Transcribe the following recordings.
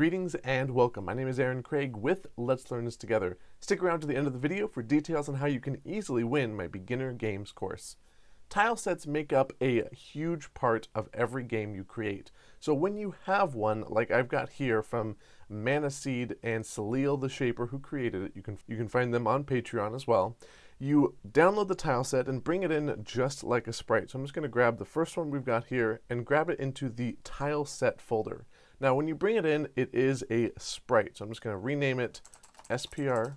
Greetings and welcome. My name is Aaron Craig with Let's Learn This Together. Stick around to the end of the video for details on how you can easily win my beginner games course. Tile sets make up a huge part of every game you create. So when you have one, like I've got here from Mana Seed and Seliel the Shaper who created it, you can, you can find them on Patreon as well, you download the tile set and bring it in just like a sprite. So I'm just going to grab the first one we've got here and grab it into the tile set folder. Now when you bring it in, it is a sprite. So I'm just going to rename it SPR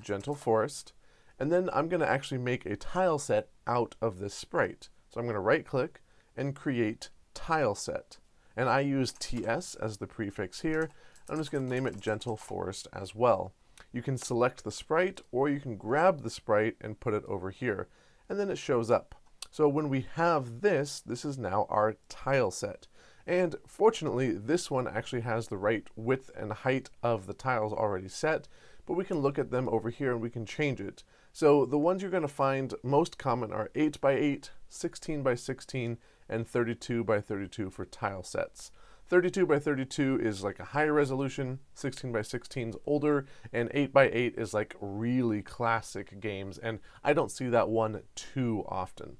Gentle Forest. And then I'm going to actually make a tile set out of this sprite. So I'm going to right click and create tile set. And I use TS as the prefix here. I'm just going to name it Gentle Forest as well. You can select the sprite or you can grab the sprite and put it over here. And then it shows up. So when we have this, this is now our tile set. And fortunately, this one actually has the right width and height of the tiles already set, but we can look at them over here and we can change it. So the ones you're going to find most common are 8 by 8, 16 by 16, and 32 by 32 for tile sets. 32 by 32 is like a higher resolution, 16 by 16 is older, and 8 by 8 is like really classic games, and I don't see that one too often.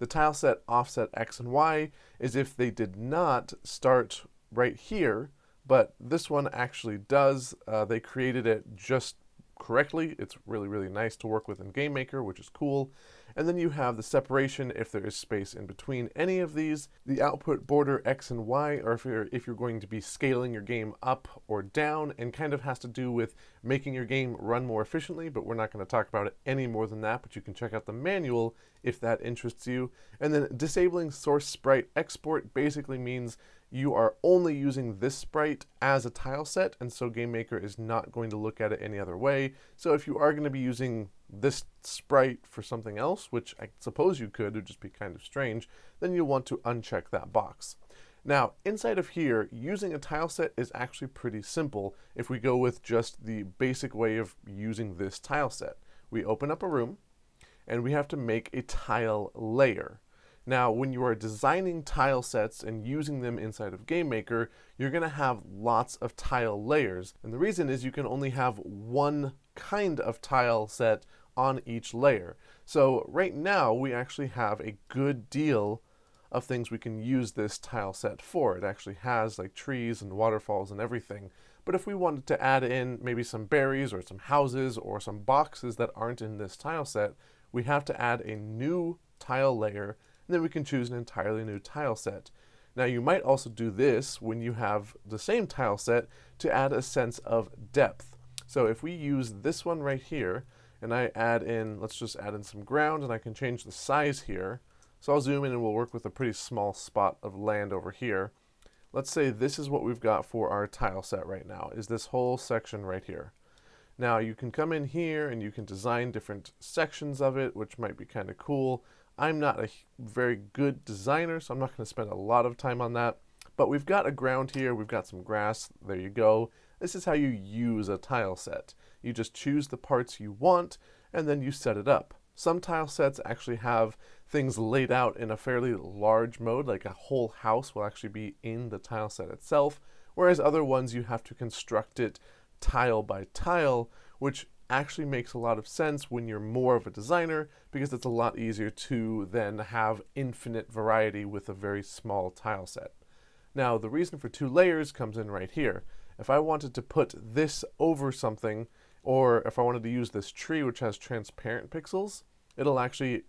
The tile set offset X and Y is if they did not start right here, but this one actually does. Uh, they created it just correctly. It's really, really nice to work with in GameMaker, which is cool. And then you have the separation if there is space in between any of these. The output border X and Y or if you're, if you're going to be scaling your game up or down and kind of has to do with making your game run more efficiently, but we're not going to talk about it any more than that, but you can check out the manual if that interests you. And then disabling source sprite export basically means you are only using this sprite as a tile set, and so GameMaker is not going to look at it any other way. So if you are going to be using this sprite for something else, which I suppose you could, it would just be kind of strange, then you'll want to uncheck that box. Now, inside of here, using a tile set is actually pretty simple if we go with just the basic way of using this tile set. We open up a room, and we have to make a tile layer. Now, when you are designing tile sets and using them inside of GameMaker, you're going to have lots of tile layers. And the reason is you can only have one kind of tile set on each layer. So right now, we actually have a good deal of things we can use this tile set for. It actually has like trees and waterfalls and everything. But if we wanted to add in maybe some berries or some houses or some boxes that aren't in this tile set, we have to add a new tile layer and then we can choose an entirely new tile set. Now you might also do this when you have the same tile set to add a sense of depth. So if we use this one right here, and I add in, let's just add in some ground, and I can change the size here. So I'll zoom in and we'll work with a pretty small spot of land over here. Let's say this is what we've got for our tile set right now, is this whole section right here. Now you can come in here and you can design different sections of it, which might be kind of cool. I'm not a very good designer, so I'm not going to spend a lot of time on that. But we've got a ground here, we've got some grass, there you go. This is how you use a tile set. You just choose the parts you want, and then you set it up. Some tile sets actually have things laid out in a fairly large mode, like a whole house will actually be in the tile set itself, whereas other ones you have to construct it tile by tile, which actually makes a lot of sense when you're more of a designer because it's a lot easier to then have infinite variety with a very small tile set. Now the reason for two layers comes in right here. If I wanted to put this over something or if I wanted to use this tree which has transparent pixels, it'll actually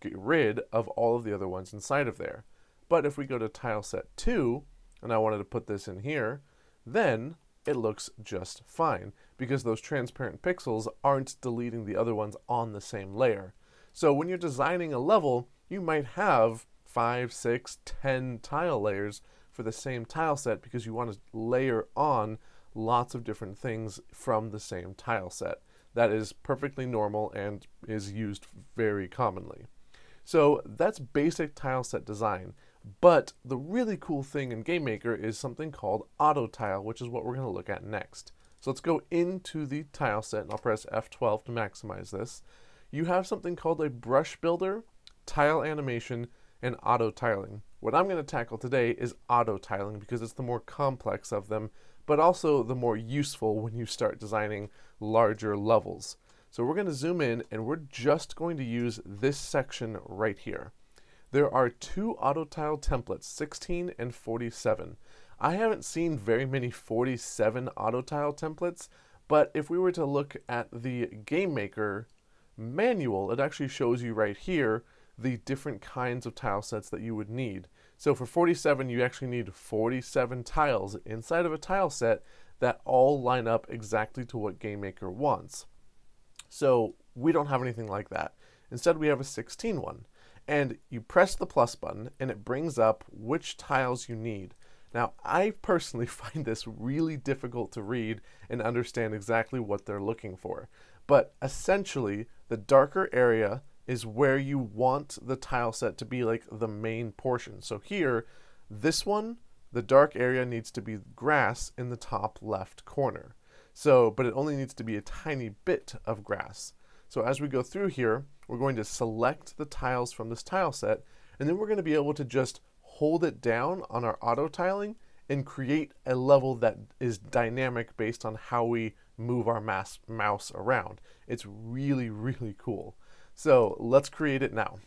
get rid of all of the other ones inside of there. But if we go to tile set 2 and I wanted to put this in here, then it looks just fine because those transparent pixels aren't deleting the other ones on the same layer. So when you're designing a level, you might have five, six, ten tile layers for the same tile set because you want to layer on lots of different things from the same tile set. That is perfectly normal and is used very commonly. So that's basic tile set design. But the really cool thing in GameMaker is something called Auto Tile, which is what we're going to look at next. So let's go into the tile set, and I'll press F12 to maximize this. You have something called a brush builder, tile animation, and auto tiling. What I'm going to tackle today is auto tiling because it's the more complex of them, but also the more useful when you start designing larger levels. So we're going to zoom in and we're just going to use this section right here. There are two auto tile templates, 16 and 47. I haven't seen very many 47 auto tile templates, but if we were to look at the GameMaker manual, it actually shows you right here the different kinds of tile sets that you would need. So for 47, you actually need 47 tiles inside of a tile set that all line up exactly to what GameMaker wants. So we don't have anything like that. Instead, we have a 16 one. And you press the plus button and it brings up which tiles you need. Now, I personally find this really difficult to read and understand exactly what they're looking for. But essentially, the darker area is where you want the tile set to be like the main portion. So here, this one, the dark area needs to be grass in the top left corner. So, but it only needs to be a tiny bit of grass. So as we go through here, we're going to select the tiles from this tile set, and then we're going to be able to just hold it down on our auto tiling and create a level that is dynamic based on how we move our mouse around. It's really, really cool. So let's create it now.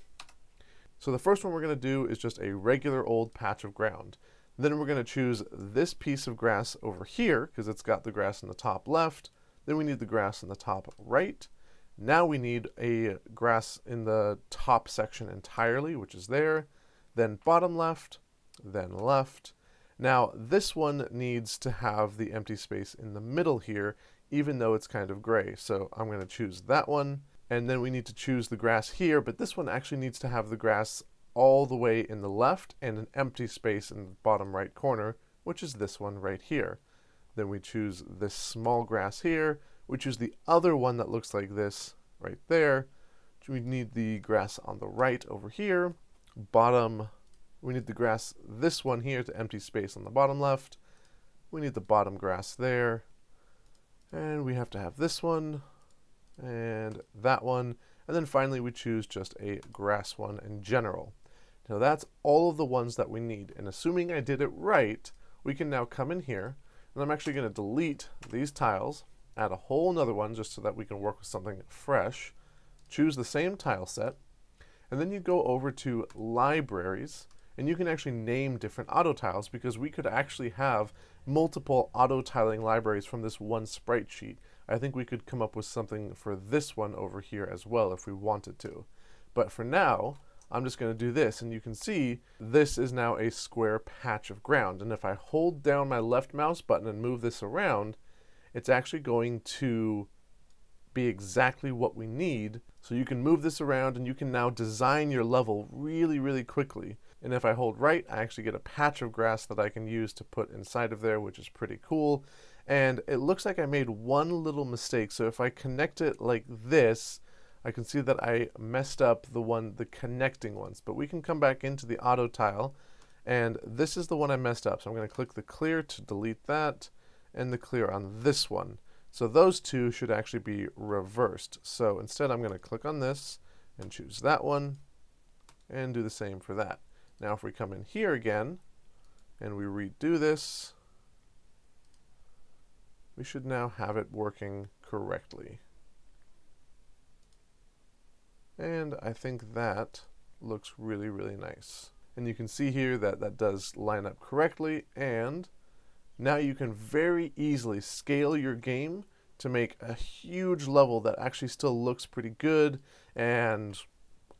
So the first one we're going to do is just a regular old patch of ground. Then we're going to choose this piece of grass over here because it's got the grass in the top left. Then we need the grass in the top right. Now we need a grass in the top section entirely, which is there. Then bottom left, then left. Now this one needs to have the empty space in the middle here, even though it's kind of gray. So I'm going to choose that one. And then we need to choose the grass here, but this one actually needs to have the grass all the way in the left and an empty space in the bottom right corner, which is this one right here. Then we choose this small grass here, which is the other one that looks like this right there. We need the grass on the right over here. Bottom, we need the grass, this one here to empty space on the bottom left. We need the bottom grass there. And we have to have this one and that one. And then finally we choose just a grass one in general. Now that's all of the ones that we need. And assuming I did it right, we can now come in here and I'm actually going to delete these tiles, add a whole another one just so that we can work with something fresh, choose the same tile set, and then you go over to libraries and you can actually name different auto tiles because we could actually have multiple auto tiling libraries from this one sprite sheet. I think we could come up with something for this one over here as well if we wanted to. But for now, I'm just going to do this, and you can see this is now a square patch of ground. And if I hold down my left mouse button and move this around, it's actually going to be exactly what we need. So you can move this around and you can now design your level really, really quickly. And if I hold right, I actually get a patch of grass that I can use to put inside of there, which is pretty cool. And it looks like I made one little mistake. So if I connect it like this, I can see that I messed up the one, the connecting ones. But we can come back into the auto tile, and this is the one I messed up. So I'm going to click the clear to delete that, and the clear on this one. So those two should actually be reversed. So instead I'm going to click on this and choose that one, and do the same for that. Now if we come in here again, and we redo this, we should now have it working correctly. And I think that looks really, really nice. And you can see here that that does line up correctly and now you can very easily scale your game to make a huge level that actually still looks pretty good and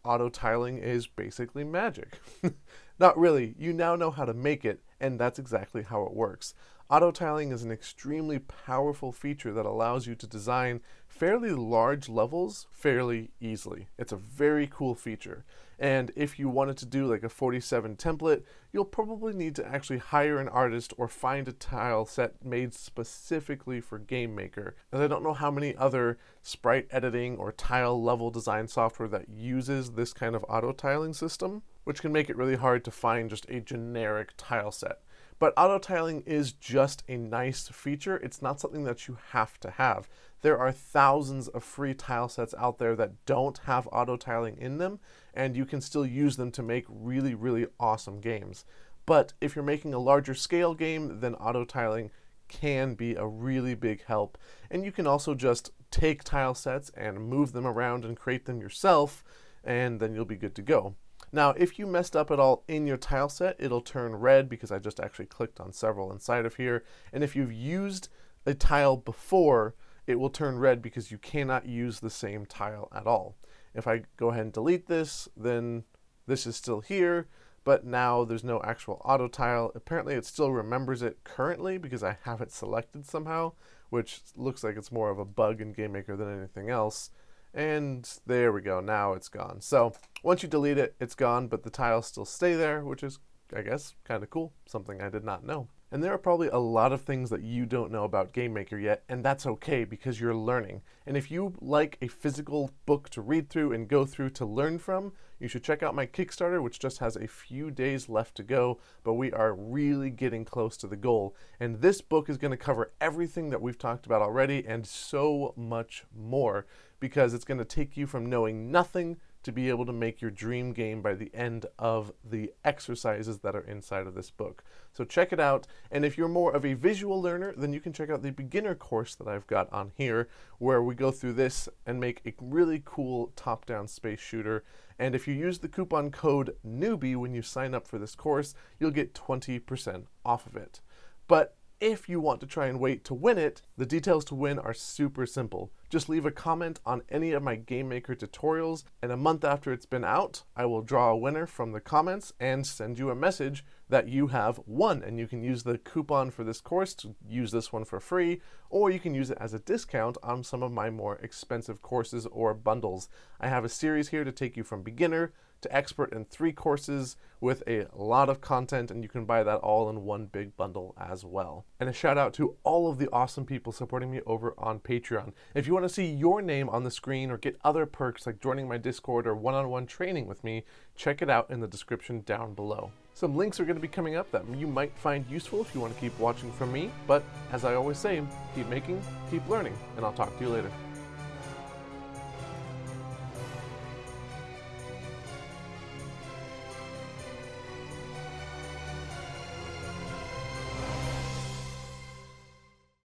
auto tiling is basically magic. Not really, you now know how to make it and that's exactly how it works. Auto tiling is an extremely powerful feature that allows you to design fairly large levels fairly easily. It's a very cool feature. And if you wanted to do like a 47 template, you'll probably need to actually hire an artist or find a tile set made specifically for GameMaker. As I don't know how many other sprite editing or tile level design software that uses this kind of auto tiling system, which can make it really hard to find just a generic tile set. But auto tiling is just a nice feature. It's not something that you have to have. There are thousands of free tile sets out there that don't have auto tiling in them, and you can still use them to make really, really awesome games. But if you're making a larger scale game, then auto tiling can be a really big help. And you can also just take tile sets and move them around and create them yourself, and then you'll be good to go. Now, if you messed up at all in your tile set, it'll turn red because I just actually clicked on several inside of here. And if you've used a tile before, it will turn red because you cannot use the same tile at all. If I go ahead and delete this, then this is still here, but now there's no actual auto tile. Apparently it still remembers it currently because I have it selected somehow, which looks like it's more of a bug in GameMaker than anything else. And there we go, now it's gone. So once you delete it, it's gone, but the tiles still stay there, which is, I guess, kind of cool. Something I did not know. And there are probably a lot of things that you don't know about GameMaker yet, and that's okay because you're learning. And if you like a physical book to read through and go through to learn from, you should check out my Kickstarter, which just has a few days left to go, but we are really getting close to the goal. And this book is going to cover everything that we've talked about already and so much more because it's going to take you from knowing nothing to be able to make your dream game by the end of the exercises that are inside of this book. So check it out. And if you're more of a visual learner, then you can check out the beginner course that I've got on here, where we go through this and make a really cool top-down space shooter. And if you use the coupon code NEWBIE when you sign up for this course, you'll get 20% off of it. But if you want to try and wait to win it, the details to win are super simple. Just leave a comment on any of my GameMaker tutorials, and a month after it's been out, I will draw a winner from the comments and send you a message that you have won. And you can use the coupon for this course to use this one for free, or you can use it as a discount on some of my more expensive courses or bundles. I have a series here to take you from beginner to expert in three courses with a lot of content, and you can buy that all in one big bundle as well. And a shout out to all of the awesome people supporting me over on Patreon. If you want to see your name on the screen or get other perks like joining my Discord or one on one training with me, check it out in the description down below. Some links are going to be coming up that you might find useful if you want to keep watching from me, but as I always say, keep making, keep learning, and I'll talk to you later.